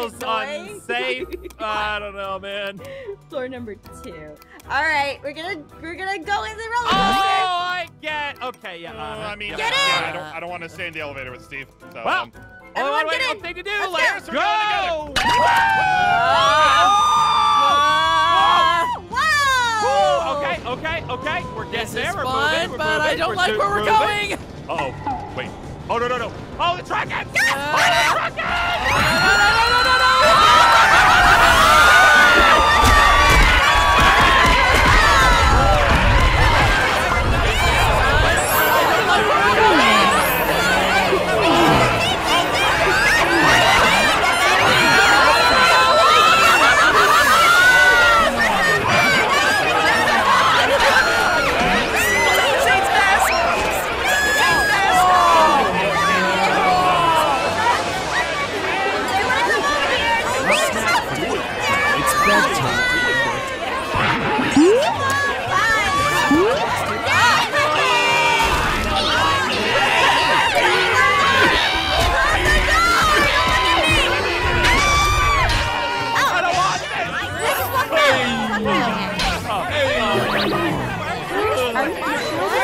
feels unsafe. I don't know, man. Floor number two. All right, we're gonna we're gonna go in the roller Oh, coaster. I get. Okay, yeah. Uh, I mean. Get yeah, in! I don't, I don't want to stay in the elevator with Steve. So, Well, um, Oh, Everyone wait, get one thing to do. Let's Let's go. go. Whoa! Ooh, okay, okay, okay. We're getting This there. is we're fun, moving. We're but I don't like where we're moving. going. Uh oh. Wait. Oh no no no. Oh the truck! Yes! Uh, oh, the truck! Hey!